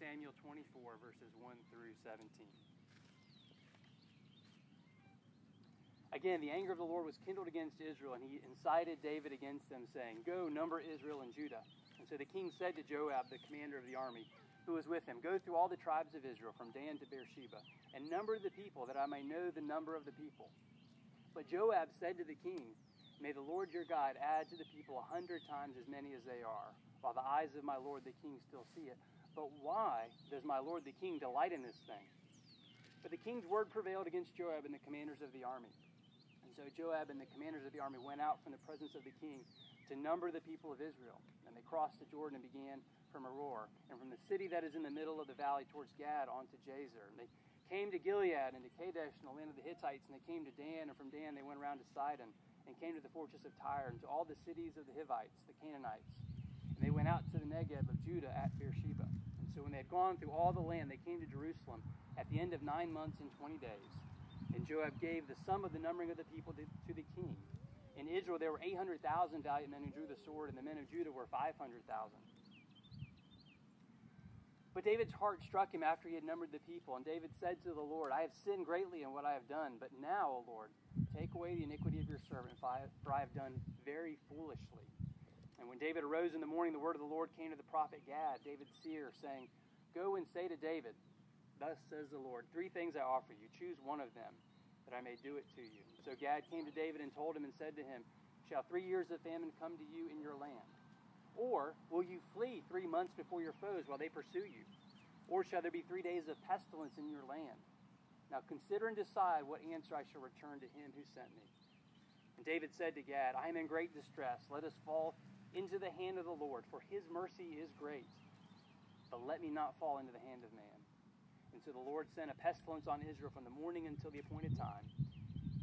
Samuel 24, verses 1 through 17. Again, the anger of the Lord was kindled against Israel, and he incited David against them, saying, Go, number Israel and Judah. And so the king said to Joab, the commander of the army, who was with him, Go through all the tribes of Israel, from Dan to Beersheba, and number the people, that I may know the number of the people. But Joab said to the king, May the Lord your God add to the people a hundred times as many as they are, while the eyes of my Lord the king still see it. But why does my Lord the king delight in this thing? But the king's word prevailed against Joab and the commanders of the army. And so Joab and the commanders of the army went out from the presence of the king to number the people of Israel. And they crossed the Jordan and began from Aroer, and from the city that is in the middle of the valley towards Gad onto Jazer. And they came to Gilead and to Kadesh and the land of the Hittites, and they came to Dan, and from Dan they went around to Sidon and came to the fortress of Tyre and to all the cities of the Hivites, the Canaanites. And they went out to the Negeb of Judah at Beersheba. So when they had gone through all the land, they came to Jerusalem at the end of nine months and twenty days. And Joab gave the sum of the numbering of the people to, to the king. In Israel there were 800,000 valiant men who drew the sword, and the men of Judah were 500,000. But David's heart struck him after he had numbered the people, and David said to the Lord, I have sinned greatly in what I have done, but now, O Lord, take away the iniquity of your servant, for I have done very foolishly. And when David arose in the morning, the word of the Lord came to the prophet Gad, David's seer, saying, Go and say to David, Thus says the Lord, three things I offer you. Choose one of them, that I may do it to you. So Gad came to David and told him and said to him, Shall three years of famine come to you in your land? Or will you flee three months before your foes while they pursue you? Or shall there be three days of pestilence in your land? Now consider and decide what answer I shall return to him who sent me. And David said to Gad, I am in great distress. Let us fall into the hand of the Lord, for his mercy is great. But let me not fall into the hand of man. And so the Lord sent a pestilence on Israel from the morning until the appointed time.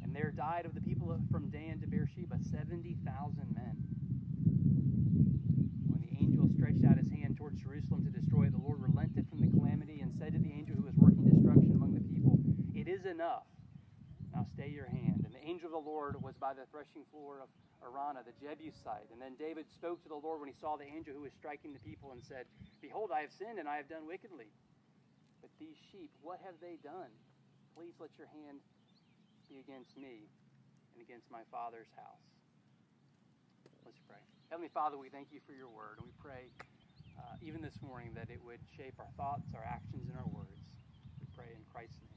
And there died of the people from Dan to Beersheba 70,000 men When the angel stretched out his hand towards Jerusalem to destroy it, the Lord relented from the calamity and said to the angel who was working destruction among the people, It is enough. Now stay your hand. And the angel of the Lord was by the threshing floor of Araunah, the Jebusite. And then David spoke to the Lord when he saw the angel who was striking the people and said, Behold, I have sinned and I have done wickedly. But these sheep, what have they done? Please let your hand be against me and against my father's house. Let's pray. Heavenly Father, we thank you for your word, and we pray uh, even this morning that it would shape our thoughts, our actions, and our words. We pray in Christ's name.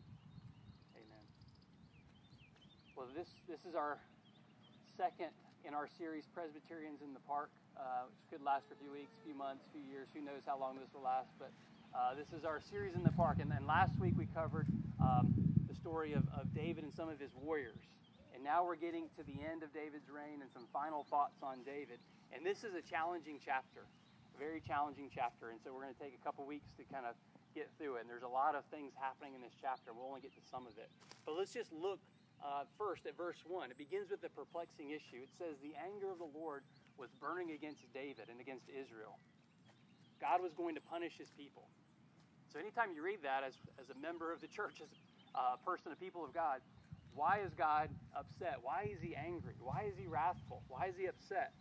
Well, this, this is our second in our series, Presbyterians in the Park, uh, which could last for a few weeks, a few months, a few years. Who knows how long this will last? But uh, this is our series in the park. And then last week we covered um, the story of, of David and some of his warriors. And now we're getting to the end of David's reign and some final thoughts on David. And this is a challenging chapter, a very challenging chapter. And so we're going to take a couple weeks to kind of get through it. And there's a lot of things happening in this chapter. We'll only get to some of it. But let's just look uh, first at verse 1. It begins with a perplexing issue. It says, The anger of the Lord was burning against David and against Israel. God was going to punish his people. So anytime you read that as, as a member of the church, as a person, a people of God, why is God upset? Why is he angry? Why is he wrathful? Why is he upset?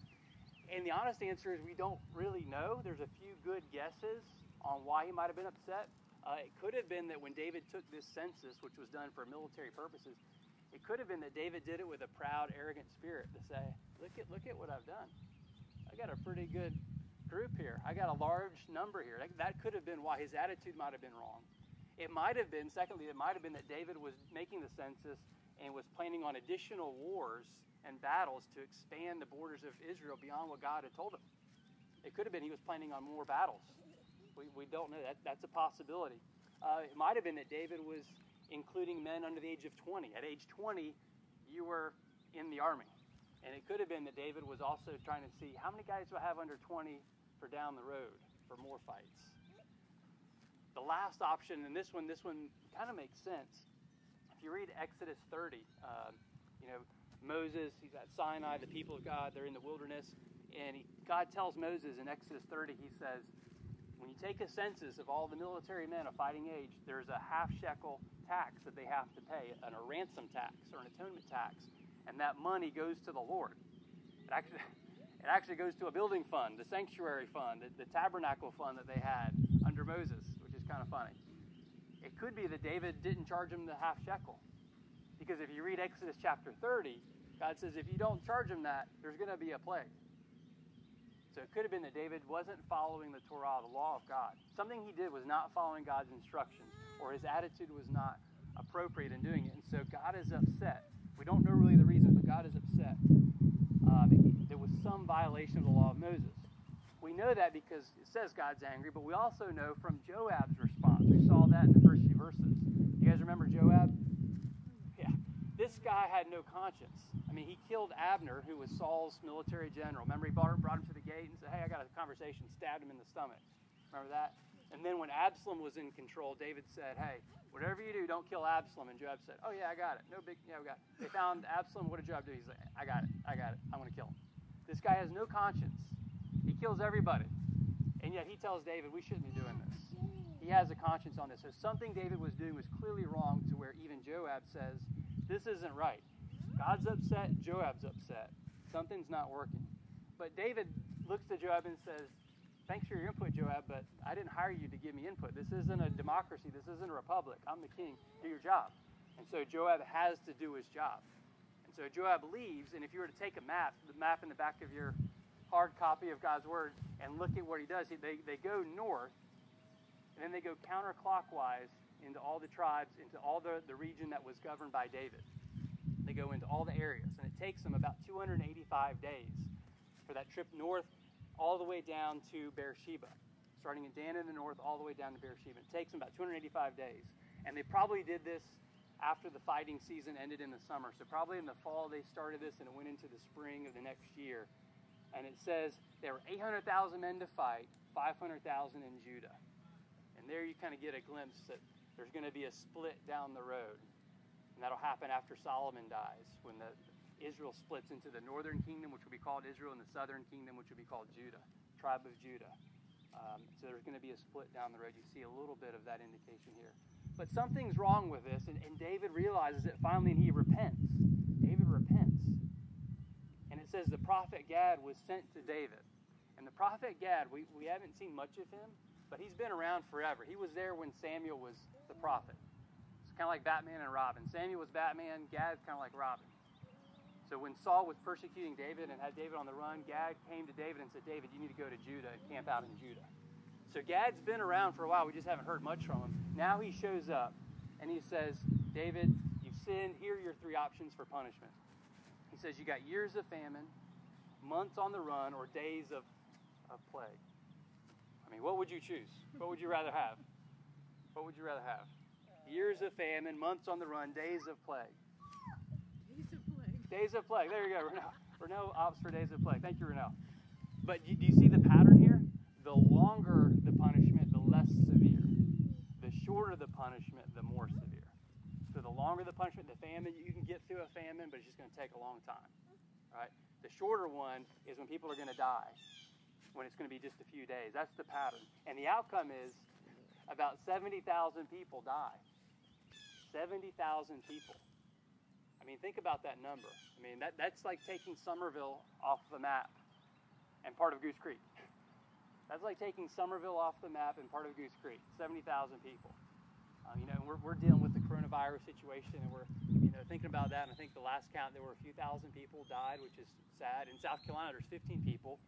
And the honest answer is we don't really know. There's a few good guesses on why he might have been upset. Uh, it could have been that when David took this census, which was done for military purposes, it could have been that David did it with a proud, arrogant spirit to say, "Look at look at what I've done. I got a pretty good group here. I got a large number here." That, that could have been why his attitude might have been wrong. It might have been, secondly, it might have been that David was making the census and was planning on additional wars and battles to expand the borders of Israel beyond what God had told him. It could have been he was planning on more battles. We, we don't know. That, that's a possibility. Uh, it might have been that David was including men under the age of 20. At age 20, you were in the army. And it could have been that David was also trying to see how many guys do I have under 20 for down the road for more fights. The last option, and this one, this one kind of makes sense If you read Exodus 30, uh, you know, Moses, he's at Sinai, the people of God, they're in the wilderness, and he, God tells Moses in Exodus 30, he says, when you take a census of all the military men of fighting age, there's a half shekel tax that they have to pay, and a ransom tax or an atonement tax, and that money goes to the Lord. It actually, it actually goes to a building fund, the sanctuary fund, the, the tabernacle fund that they had under Moses, which is kind of funny. It could be that David didn't charge him the half shekel. Because if you read Exodus chapter 30, God says, if you don't charge him that, there's going to be a plague. So it could have been that David wasn't following the Torah, the law of God. Something he did was not following God's instructions, or his attitude was not appropriate in doing it. And so God is upset. We don't know really the reason, but God is upset. Um, there was some violation of the law of Moses. We know that because it says God's angry, but we also know from Joab's response. We saw that in the first few verses. You guys remember Joab? Yeah. This guy had no conscience. I mean, he killed Abner, who was Saul's military general. Remember, he brought, brought him to the gate and said, Hey, I got a conversation, stabbed him in the stomach. Remember that? And then when Absalom was in control, David said, Hey, whatever you do, don't kill Absalom. And Joab said, Oh, yeah, I got it. No big, yeah, we got it. They found Absalom. What did Joab do? He's like, I got it. I got it. I'm going to kill him. This guy has no conscience. He kills everybody. And yet he tells David, We shouldn't be doing this. He has a conscience on this. So something David was doing was clearly wrong to where even Joab says, This isn't right. God's upset, Joab's upset. Something's not working. But David looks to Joab and says, Thanks for your input, Joab, but I didn't hire you to give me input. This isn't a democracy. This isn't a republic. I'm the king. Do your job. And so Joab has to do his job. And so Joab leaves, and if you were to take a map, the map in the back of your hard copy of God's Word, and look at what he does, they, they go north, and then they go counterclockwise into all the tribes, into all the, the region that was governed by David. They go into all the areas, and it takes them about 285 days for that trip north all the way down to Beersheba, starting in Dan in the north all the way down to Beersheba. It takes them about 285 days, and they probably did this after the fighting season ended in the summer. So probably in the fall they started this, and it went into the spring of the next year. And it says there were 800,000 men to fight, 500,000 in Judah. And there you kind of get a glimpse that there's going to be a split down the road. And that'll happen after Solomon dies, when the Israel splits into the northern kingdom, which will be called Israel, and the southern kingdom, which will be called Judah, tribe of Judah. Um, so there's going to be a split down the road. You see a little bit of that indication here. But something's wrong with this, and, and David realizes it finally, and he repents. David repents. And it says the prophet Gad was sent to David. And the prophet Gad, we, we haven't seen much of him, but he's been around forever. He was there when Samuel was the prophet It's kind of like Batman and Robin. Samuel was Batman, Gad's kind of like Robin. So when Saul was persecuting David and had David on the run, Gad came to David and said, David, you need to go to Judah and camp out in Judah. So Gad's been around for a while. We just haven't heard much from him. Now he shows up and he says, David, you've sinned. Here are your three options for punishment. He says, You got years of famine, months on the run, or days of, of plague. I mean, what would you choose? What would you rather have? What would you rather have? years of famine, months on the run, days of plague. Days of plague. There you go, Renell. Renell opts for days of plague. Thank you, Renell. But do you see the pattern here? The longer the punishment, the less severe. The shorter the punishment, the more severe. So the longer the punishment, the famine, you can get through a famine, but it's just going to take a long time. Right? The shorter one is when people are going to die, when it's going to be just a few days. That's the pattern. And the outcome is about 70,000 people die. 70,000 people. I mean, think about that number. I mean, that, that's like taking Summerville off the map and part of Goose Creek. That's like taking Summerville off the map and part of Goose Creek. 70,000 people. Um, you know, we're, we're dealing with the coronavirus situation, and we're, you know, thinking about that. And I think the last count, there were a few thousand people died, which is sad. In South Carolina, there's 15 people,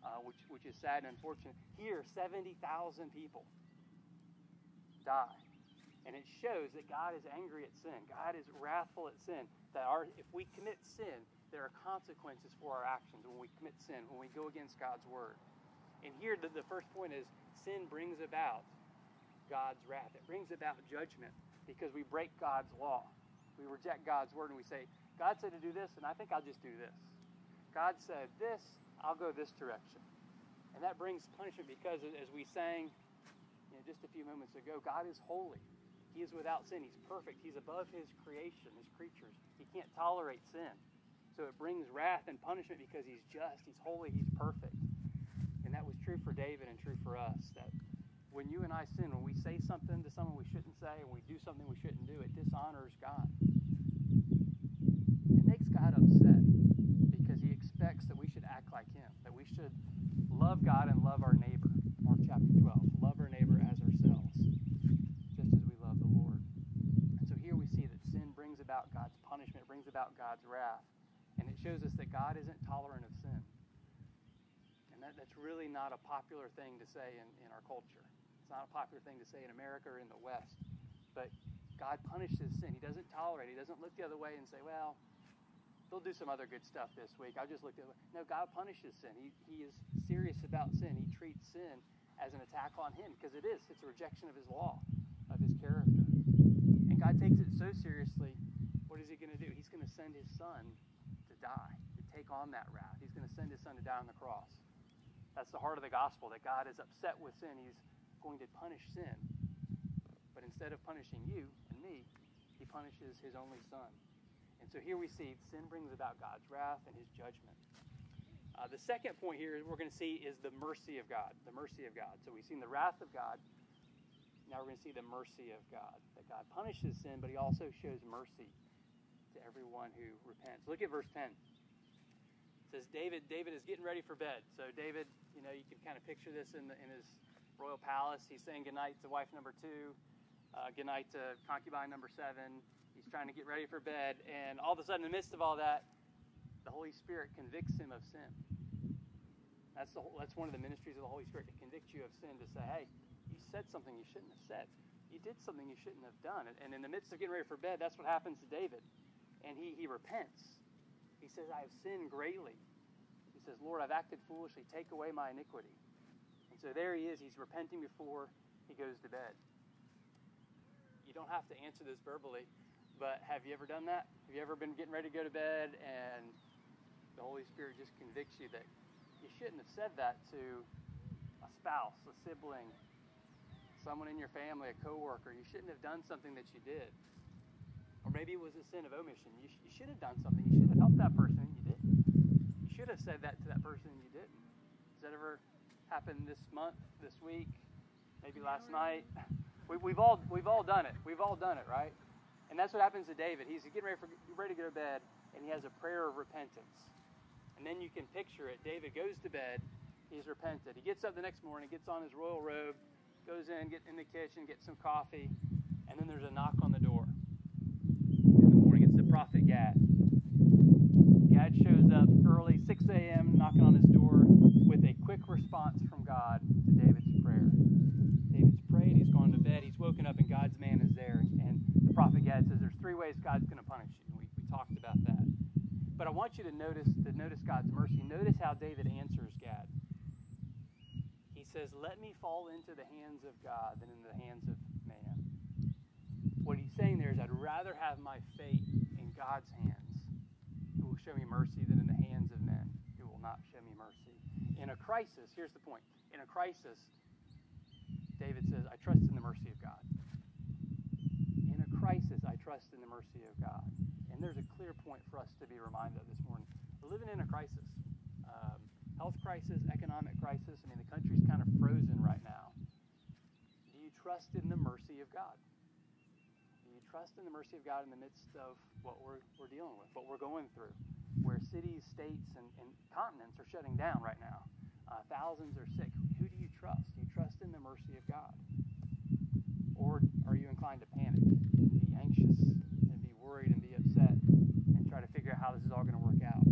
uh, which, which is sad and unfortunate. Here, 70,000 people die. And it shows that God is angry at sin. God is wrathful at sin. That our, if we commit sin, there are consequences for our actions when we commit sin, when we go against God's word. And here, the, the first point is sin brings about God's wrath. It brings about judgment because we break God's law. We reject God's word and we say, God said to do this, and I think I'll just do this. God said this, I'll go this direction. And that brings punishment because, as we sang you know, just a few moments ago, God is holy. He is without sin. He's perfect. He's above his creation, his creatures. He can't tolerate sin. So it brings wrath and punishment because he's just, he's holy, he's perfect. And that was true for David and true for us. That when you and I sin, when we say something to someone we shouldn't say and we do something we shouldn't do, it dishonors God. It makes God upset because he expects that we should act like him, that we should love God and love our neighbor. Mark chapter 12. Love our neighbor as punishment brings about God's wrath. And it shows us that God isn't tolerant of sin. And that, that's really not a popular thing to say in, in our culture. It's not a popular thing to say in America or in the West. But God punishes sin. He doesn't tolerate. He doesn't look the other way and say, well, they'll do some other good stuff this week. I'll just look the other way. No, God punishes sin. He, he is serious about sin. He treats sin as an attack on him because it is. It's a rejection of his law, of his character. And God takes it so seriously. What is he going to do? He's going to send his son to die, to take on that wrath. He's going to send his son to die on the cross. That's the heart of the gospel that God is upset with sin. He's going to punish sin. But instead of punishing you and me, he punishes his only son. And so here we see sin brings about God's wrath and his judgment. Uh, the second point here we're going to see is the mercy of God. The mercy of God. So we've seen the wrath of God. Now we're going to see the mercy of God. That God punishes sin, but he also shows mercy to everyone who repents. Look at verse 10. It says David David is getting ready for bed. So David, you know, you can kind of picture this in the, in his royal palace. He's saying goodnight to wife number 2, uh, goodnight to concubine number 7. He's trying to get ready for bed and all of a sudden in the midst of all that, the Holy Spirit convicts him of sin. That's the that's one of the ministries of the Holy Spirit to convict you of sin, to say, hey, you said something you shouldn't have said. You did something you shouldn't have done. And in the midst of getting ready for bed, that's what happens to David. And he, he repents. He says, I have sinned greatly. He says, Lord, I've acted foolishly. Take away my iniquity. And so there he is. He's repenting before he goes to bed. You don't have to answer this verbally, but have you ever done that? Have you ever been getting ready to go to bed and the Holy Spirit just convicts you that you shouldn't have said that to a spouse, a sibling, someone in your family, a coworker. You shouldn't have done something that you did. Or maybe it was a sin of omission. You, sh- you should have done something. You should have helped that person and you didn't. You should have said that to that person and you didn't. Has that ever happened this month, this week, maybe last night? We, we've all we've all done it. We've all done it, right? And that's what happens to David. He's getting ready, for, ready to go to bed, and he has a prayer of repentance. And then you can picture it. David goes to bed. He's repented. He gets up the next morning, gets on his royal robe, goes in, get in the kitchen, gets some coffee, and then there's a knock on the door in the morning. It's the prophet Gad. Gad shows up early, 6 a.m., knocking on his door with a quick response from God to David's prayer. David's prayed, he's gone to bed, he's woken up, and God's man is there. And the prophet Gad says there's three ways God's going to punish you. We, we talked about that. But I want you to notice to notice God's mercy. Notice how David answers Gad. He says, "Let me fall into the hands of God than in the hands of man." What he's saying there is, I'd rather have my fate God's hands, who will show me mercy, than in the hands of men, who will not show me mercy. In a crisis, here's the point. In a crisis, David says, "I trust in the mercy of God." In a crisis, I trust in the mercy of God. And there's a clear point for us to be reminded of this morning. We're living in a crisis um, health crisis, economic crisis. I mean, the country's kind of frozen right now. Do you trust in the mercy of God? Trust in the mercy of God in the midst of what we're, we're dealing with, what we're going through, where cities, states, and, and continents are shutting down right now? Uh, thousands are sick. Who do you trust? Do you trust in the mercy of God? Or are you inclined to panic and be anxious and be worried and be upset and try to figure out how this is all going to work out?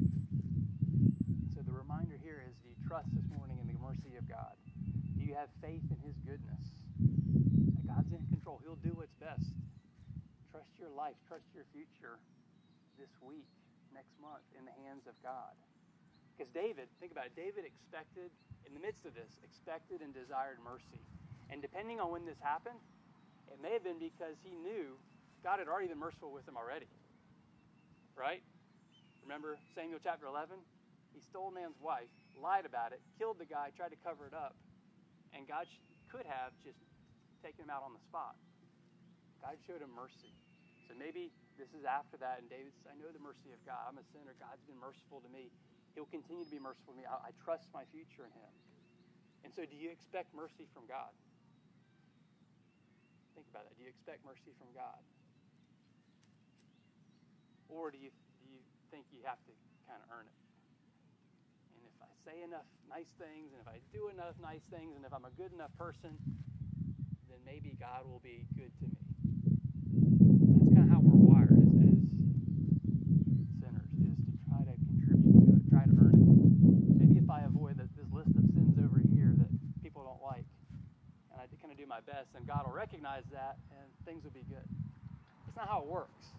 So the reminder here is do you trust this morning in the mercy of God? Do you have faith in His goodness? That God's in control. He'll do what's best. Trust your life, trust your future this week, next month, in the hands of God. Because David, think about it, David expected, in the midst of this, expected and desired mercy. And depending on when this happened, it may have been because he knew God had already been merciful with him already. Right? Remember Samuel chapter 11? He stole a man's wife, lied about it, killed the guy, tried to cover it up, and God could have just taken him out on the spot. God showed him mercy. So maybe this is after that, and David says, I know the mercy of God. I'm a sinner. God's been merciful to me. He'll continue to be merciful to me. I, I trust my future in Him. And so, do you expect mercy from God? Think about that. Do you expect mercy from God? Or do you, do you think you have to kind of earn it? And if I say enough nice things, and if I do enough nice things, and if I'm a good enough person, then maybe God will be good to me. That's kind of how we're wired as, as my best, and God will recognize that, and things will be good. It's not how it works.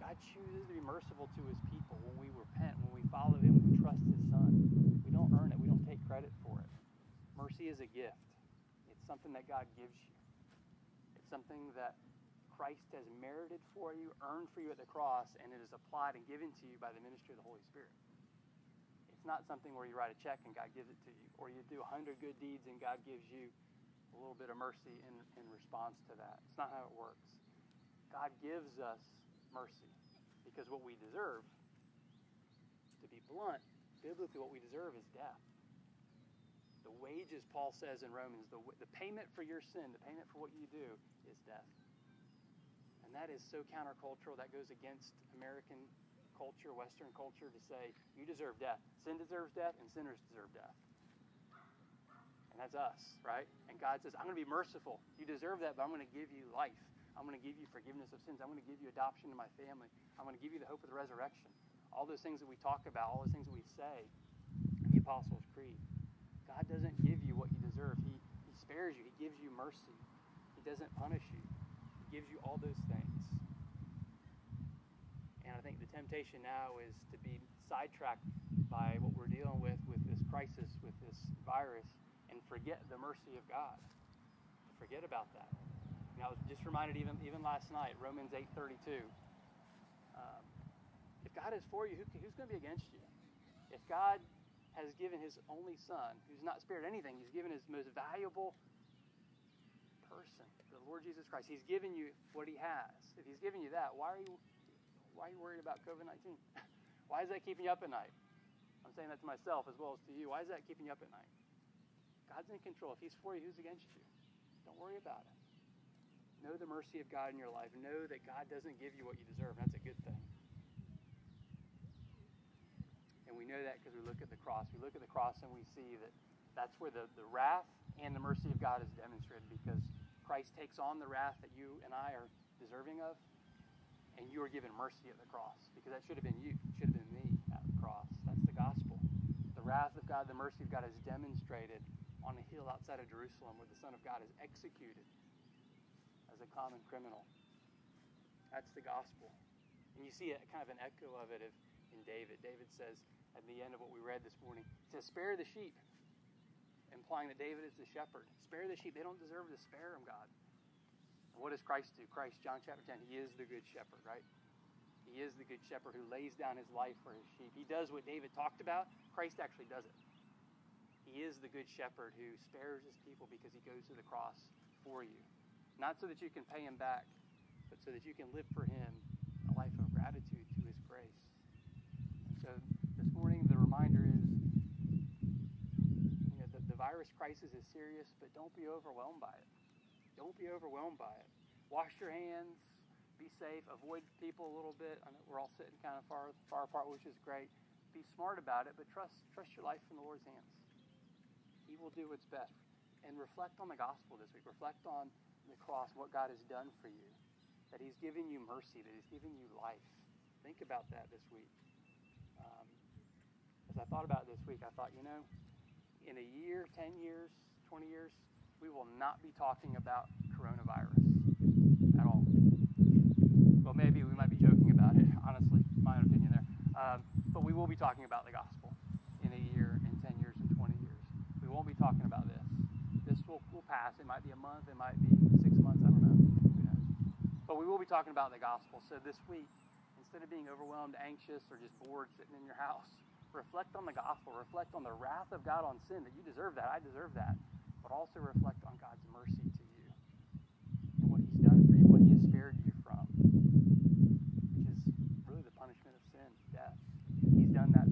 God chooses to be merciful to his people when we repent, when we follow him, we trust his son. We don't earn it, we don't take credit for it. Mercy is a gift, it's something that God gives you, it's something that Christ has merited for you, earned for you at the cross, and it is applied and given to you by the ministry of the Holy Spirit. It's not something where you write a check and God gives it to you, or you do a hundred good deeds and God gives you a little bit of mercy in, in response to that. It's not how it works. God gives us mercy because what we deserve, to be blunt, biblically, what we deserve is death. The wages, Paul says in Romans, the, the payment for your sin, the payment for what you do, is death. And that is so countercultural. That goes against American culture, Western culture, to say you deserve death. Sin deserves death, and sinners deserve death. And that's us, right? And God says, I'm going to be merciful. You deserve that, but I'm going to give you life. I'm going to give you forgiveness of sins. I'm going to give you adoption to my family. I'm going to give you the hope of the resurrection. All those things that we talk about, all those things that we say in the Apostles' Creed. God doesn't give you what you deserve. He, he spares you. He gives you mercy. He doesn't punish you He gives you all those things. And I think the temptation now is to be sidetracked by what we're dealing with with this crisis, with this virus, and forget the mercy of God. Forget about that. And I was just reminded even even last night, Romans 8:32. Um, if God is for you, who, who's going to be against you? If God has given His only Son, who's not spared anything, He's given His most valuable person, the Lord Jesus Christ. He's given you what He has. If He's given you that, why are you why are you worried about COVID nineteen? why is that keeping you up at night? I'm saying that to myself as well as to you. Why is that keeping you up at night? God's in control. If He's for you, who's against you? Don't worry about it. Know the mercy of God in your life. Know that God doesn't give you what you deserve. That's a good thing. And we know that because we look at the cross. We look at the cross and we see that that's where the, the wrath and the mercy of God is demonstrated because Christ takes on the wrath that you and I are deserving of, and you are given mercy at the cross because that should have been you. It should have been me at the cross. That's the gospel. The wrath of God, the mercy of God is demonstrated on a hill outside of Jerusalem where the Son of God is executed as a common criminal. That's the gospel. And you see a kind of an echo of it in David. David says at the end of what we read this morning, he says, Spare the sheep, implying that David is the shepherd. Spare the sheep. They don't deserve to spare them, God. And what does Christ do? Christ, John chapter 10, he is the good shepherd, right? He is the good shepherd who lays down his life for his sheep. He does what David talked about. Christ actually does it. He is the good shepherd who spares his people because he goes to the cross for you. Not so that you can pay him back, but so that you can live for him a life of gratitude to his grace. And so this morning, the reminder is you know, the, the virus crisis is serious, but don't be overwhelmed by it. Don't be overwhelmed by it. Wash your hands, be safe, avoid people a little bit. I know we're all sitting kind of far, far apart, which is great. Be smart about it, but trust, trust your life in the Lord's hands. He will do what's best. And reflect on the gospel this week. Reflect on the cross, what God has done for you. That He's given you mercy, that He's given you life. Think about that this week. Um, as I thought about this week, I thought, you know, in a year, 10 years, 20 years, we will not be talking about coronavirus at all. Well, maybe we might be joking about it, honestly, my own opinion there. Um, but we will be talking about the gospel past. It might be a month, it might be six months, I don't know. Who knows? But we will be talking about the gospel. So this week, instead of being overwhelmed, anxious, or just bored sitting in your house, reflect on the gospel, reflect on the wrath of God on sin, that you deserve that, I deserve that, but also reflect on God's mercy to you and what He's done for you, what He has spared you from, which is really the punishment of sin, death. He's done that